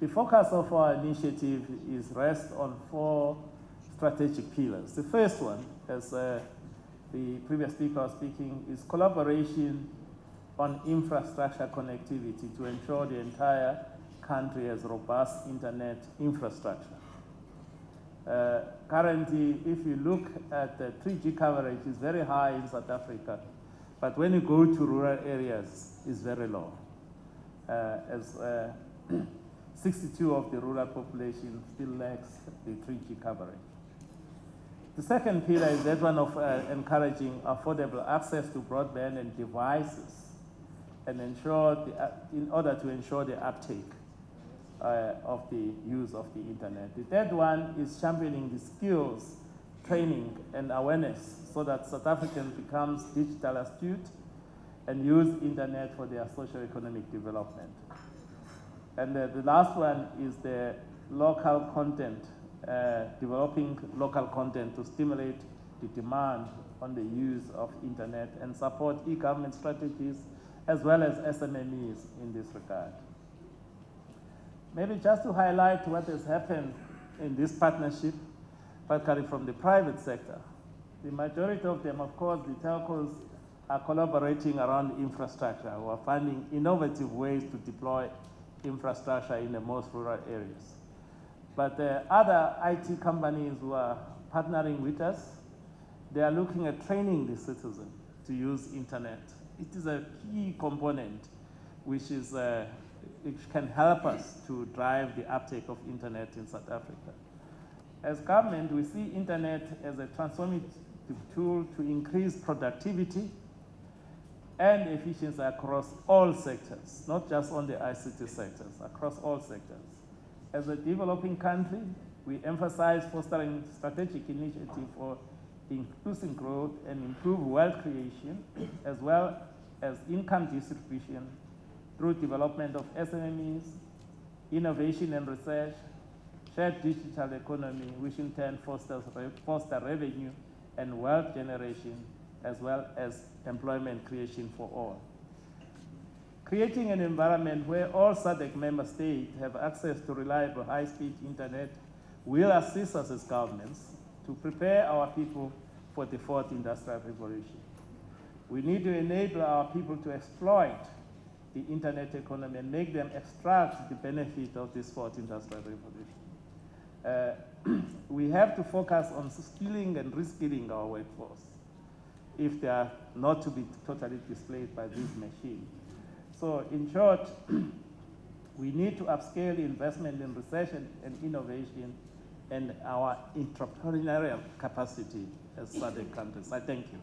The focus of our initiative is rest on four strategic pillars. The first one, as uh, the previous speaker was speaking, is collaboration on infrastructure connectivity to ensure the entire country has robust internet infrastructure. Uh, currently, if you look at the 3G coverage, it's very high in South Africa, but when you go to rural areas, it's very low. Uh, as uh, 62 of the rural population still lacks the 3G coverage. The second pillar is that one of uh, encouraging affordable access to broadband and devices and ensure the, uh, in order to ensure the uptake uh, of the use of the internet. The third one is championing the skills, training, and awareness so that South Africans becomes digital astute and use internet for their socio-economic development. And uh, the last one is the local content, uh, developing local content to stimulate the demand on the use of internet and support e-government strategies as well as SMMEs in this regard. Maybe just to highlight what has happened in this partnership, particularly from the private sector. The majority of them, of course, the telcos are collaborating around infrastructure. We're finding innovative ways to deploy infrastructure in the most rural areas. But the other IT companies who are partnering with us, they are looking at training the citizen to use internet. It is a key component which, is, uh, which can help us to drive the uptake of internet in South Africa. As government, we see internet as a transformative tool to increase productivity and efficiency across all sectors, not just on the ICT sectors, across all sectors. As a developing country, we emphasize fostering strategic initiative for inclusive growth and improve wealth creation, as well as income distribution through development of SMEs, innovation and research, shared digital economy, which in turn fosters foster revenue and wealth generation, as well as employment creation for all. Creating an environment where all SADC member states have access to reliable high-speed internet will assist us as governments to prepare our people for the fourth industrial revolution. We need to enable our people to exploit the internet economy and make them extract the benefit of this fourth industrial revolution. Uh, we have to focus on skilling and reskilling our workforce if they are not to be totally displaced by these machines. So in short, we need to upscale investment in research and, and innovation and our entrepreneurial capacity as SADC countries. I thank you.